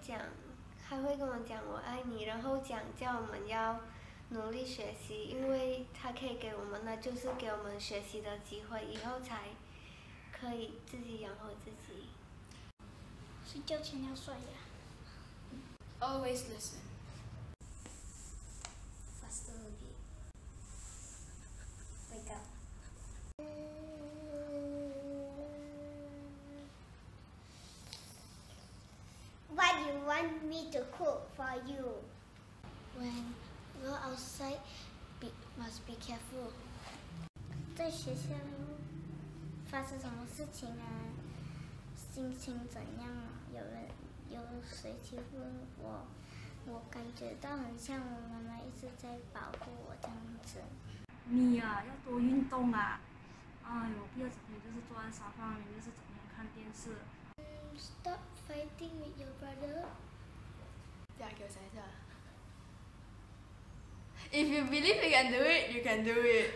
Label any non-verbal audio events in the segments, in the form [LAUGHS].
讲，他会跟我讲我爱你，然后讲叫我们要努力学习，因为他可以给我们的就是给我们学习的机会，以后才可以自己养活自己。睡觉前要刷牙。Always listen. Faster me to cook for you? When go outside, be must be careful. 在学校发生什么事情啊？心情怎样？有人有谁欺负我？我感觉到很像我妈妈一直在保护我这样子。你呀、要多运动啊！哎呦，不要整天就是坐在沙发上面，就是整天看电视。Stop fighting with your brother. If you believe you can do it, you can do it.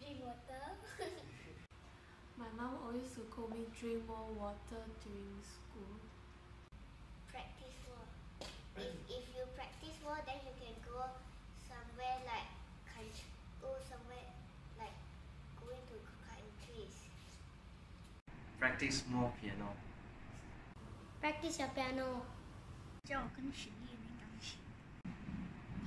Drink water. [LAUGHS] My mom always told me drink more water during school. Practice more. If, if you practice more, then you can go somewhere like country, go somewhere like going to countries. Practice more piano. Practice your piano. 叫我跟许丽练钢琴。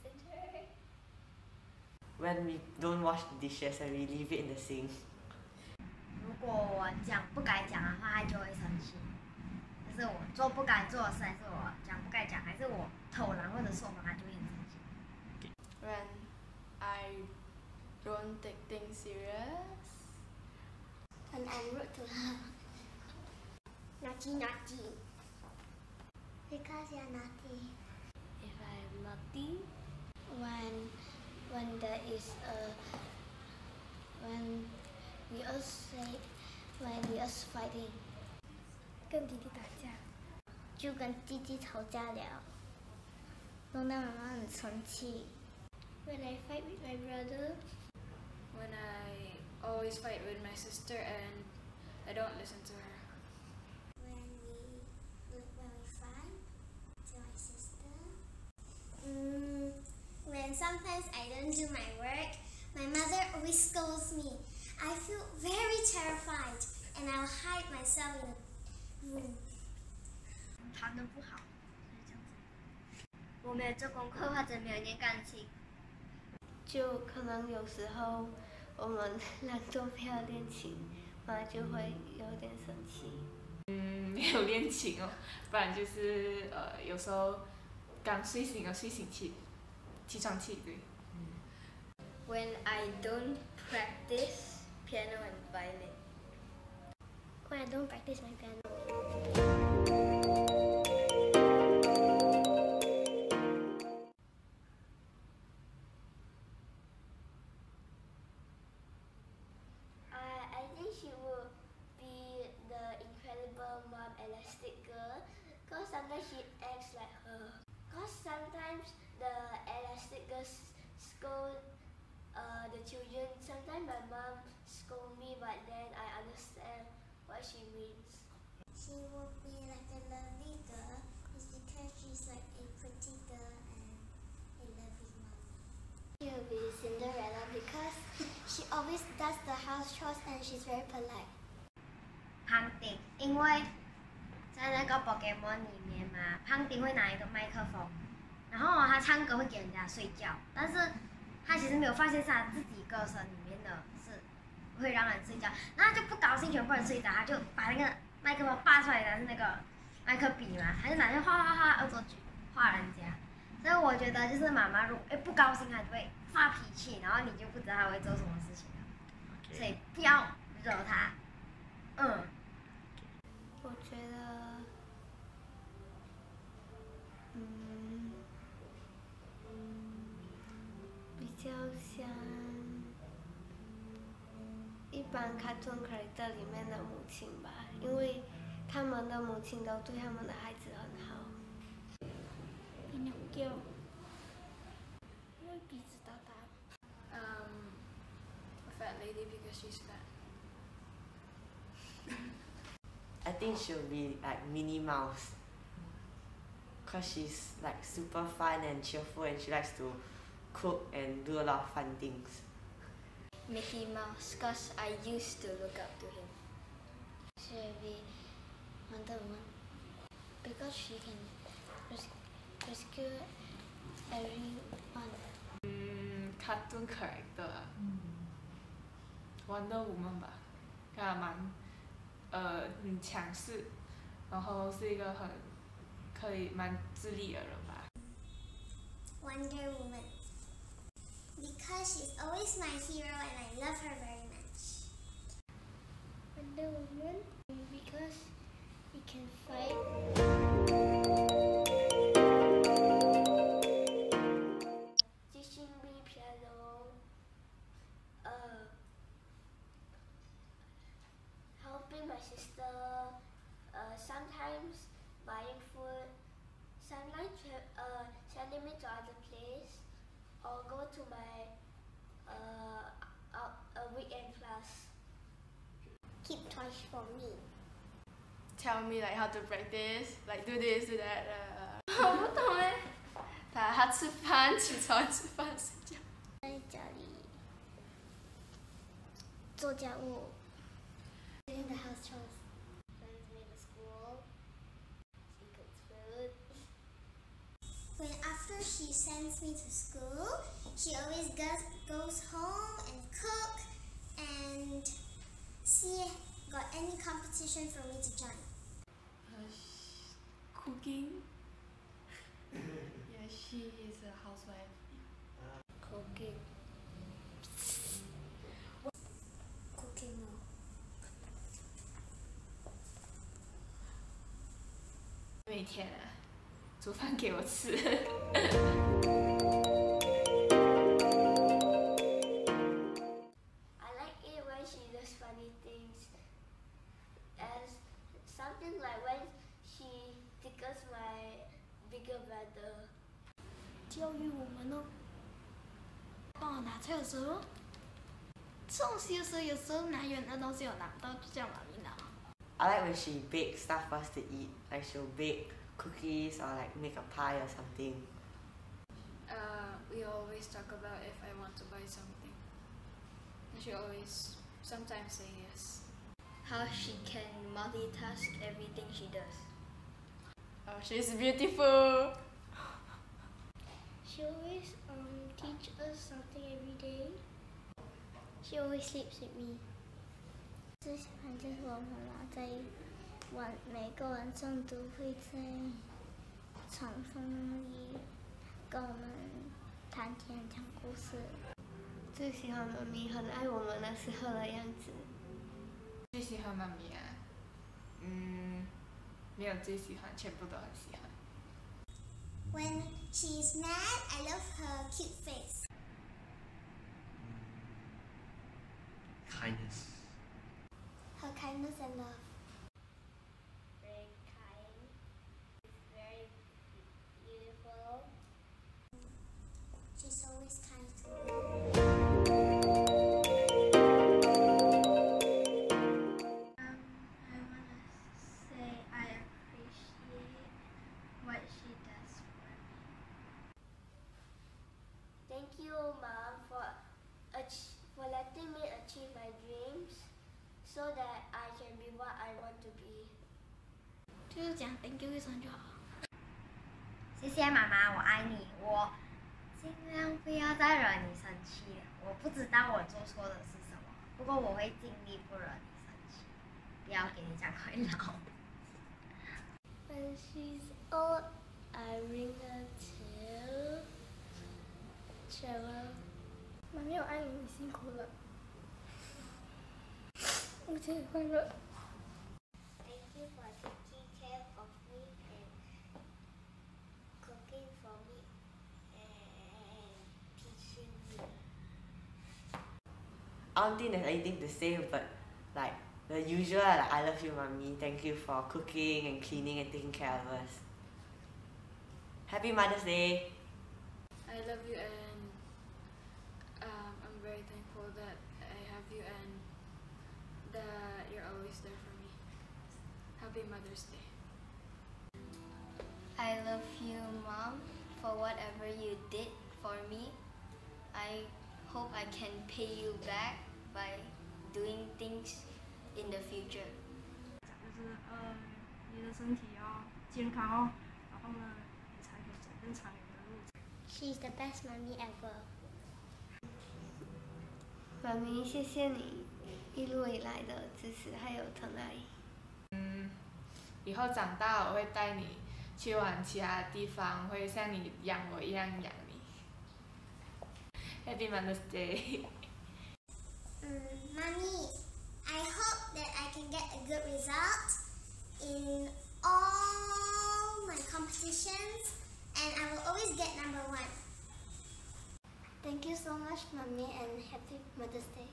I don't listen to her. When we don't wash the dishes and we leave it in the sink. 如果我讲不该讲的话，他就会生气。就是我做不该做的事，还是我讲不该讲，还是我偷懒或者说谎，他就会很生气。 When I don't take things serious. when I'm rude to her. [LAUGHS] Naughty, naughty. Because you're naughty. If I'm naughty, when when there is a when we us say when we us fighting，跟弟弟打架，就跟弟弟吵架了，弄到妈妈很生气。When I fight with my brother, When I always fight with my sister and I don't listen to her. When sometimes I don't do my work, my mother always scolds me. I feel very terrified and I'll hide myself in the room. 弹的不好，就是这样子。我没有做功课或者没有练钢琴，就可能有时候我们懒惰不要练琴，妈就会有点生气。嗯，没有练琴哦，不然就是呃，有时候刚睡醒啊，睡醒气，提倡器 degree. When I don't practice piano and violin. When I don't practice my piano. Uh, I think she would be the incredible mom Elastigirl because sometimes she acts like her. Because sometimes the elastic girl s- scold uh, the children. Sometimes my mom scold me but then I understand what she means. She will be like a lovely girl. It's because she's like a pretty girl and a lovely mom. She will be Cinderella because she always does the house chores and she's very polite. 胖丁，因为在那个 Pokemon 里面嘛，胖丁会拿一个麦克风， 然后他唱歌会给人家睡觉，但是他其实没有发现是他自己歌声里面的是会让人睡觉，然后他就不高兴，全部人睡着，他就把那个麦克风拔出来的是那个麦克笔嘛，他就拿去画画画恶作剧画人家。所以我觉得就是妈妈如果哎不高兴，她就会发脾气，然后你就不知道她会做什么事情了，所以不要惹她。嗯，我觉得，比较像一般 cartoon character 里面的母亲吧，因为他们的母亲都对他们的孩子很好。Pinocchio，因为鼻子大大。Um, a fat lady because she's fat. I think she'll be like Minnie Mouse. Cause she's like super fun and cheerful and she likes to cook and do a lot of fun things. Mickey Mouse, cause I used to look up to him. Should be Wonder Woman, because she can res- rescue everyone. 嗯，cartoon character 啊，Wonder Woman 吧，她蛮呃很强势，然后是一个很可以蛮自立的人吧。 Wonder Woman. Because she's always my hero and I love her very much. Wonder Woman, because he can fight. to my uh, out, a weekend class. Keep toys for me. Tell me like how to practice, like do this, do that. Uh, [LAUGHS] 我不懂哎。他他吃饭，起床吃饭睡觉。在家里做家务。Doing the house chores. Sends me to school. She cooks food. When after she sends me to school, she always goes, goes home and cook and see got any competition for me to join. Cooking. yeah, she is a housewife. Cooking. Cooking more. 每天啊，煮饭给我吃。 [LAUGHS] [LAUGHS] 帮我拿菜的时候，吃东西的时候，有时候拿远的东西我拿不到，就叫妈咪拿。 I like when she bakes stuff for us to eat. Like she'll bake cookies or like make a pie or something. Uh, we always talk about if I want to buy something. And she always sometimes say yes. How she can multitask everything she does. Oh, she's beautiful. She always um teach us something every day. She always sleeps with me. 最喜欢就是我妈妈在晚每个晚上都会在床上那里跟我们谈天讲故事。最喜欢妈咪很爱我们的时候的样子。最喜欢妈咪啊，嗯，没有最喜欢，全部都很喜欢。When she is mad, I love her cute face. Kindness. Her kindness and love. for letting me achieve my dreams, so that I can be what I want to be. 就是讲 thank you 一声就好。谢谢妈妈，我爱你，我尽量 不要再惹你生气了。我不知道我做错的是什么，不过我会尽力不惹你生气，不要给你讲快闹。 When she's old, I bring her to travel. 妈咪，我爱你，你辛苦了。母亲节快乐。 Thank you for taking care of me and cooking for me and teaching me. I don't think there's anything to say, but like the usual, like I love you, mommy. Thank you for cooking and cleaning and taking care of us. Happy Mother's Day. I love you that you're always there for me. Happy Mother's Day. I love you, Mom, for whatever you did for me. I hope I can pay you back by doing things in the future. 就是呃，你的身体要健康哦，然后呢，你才可以走更长远的路。 She's the best mommy ever. 妈咪，谢谢你一路以来的支持还有疼爱。嗯，以后长大我会带你去玩其他地方，会像你养我一样养你。Happy Mother's Day. Mm, mommy, I hope that I can get a good result in all my competitions and I will always get number one. Thank you so much, mommy, and happy Mother's Day.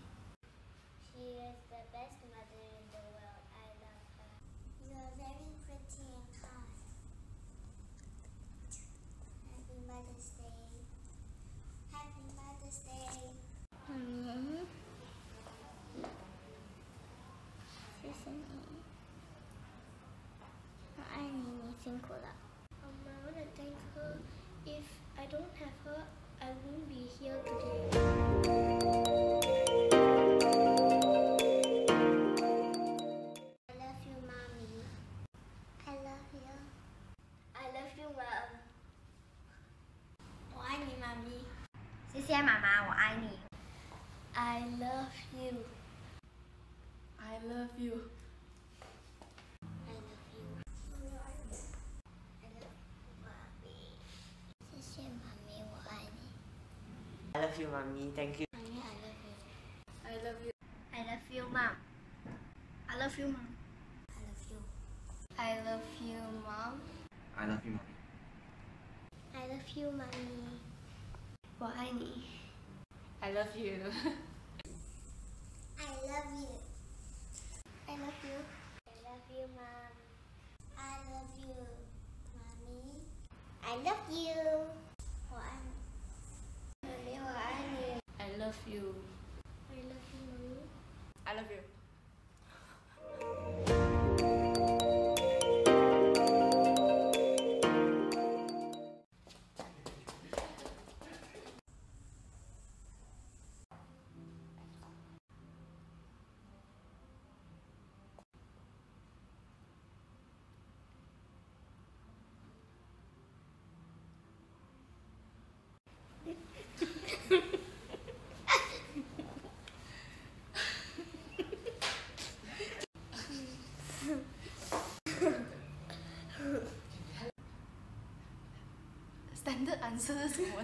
She is the best mother in the world. I love her. You are very pretty and kind. Happy Mother's Day. Happy Mother's Day. 嗯，谢谢你，我爱你，你辛苦了。Um, I want to thank her. If I don't have her, I won't be here today. I love you, mommy. I love you. I love you, mom. 我爱你，妈咪。谢谢妈妈，我爱你。 I love you. I love you. love you, mommy. Thank you. 妈咪，I love you. I love you. I love you, mom. I love you, mom. I love you. I love you, Mom. I love you, mommy. I love you, mommy. 我爱你。 I love you. I love you. I love you. I love you, mom. I love you, mommy. I love you. Love you. I love you, mommy. I love you. 你吃的是什么？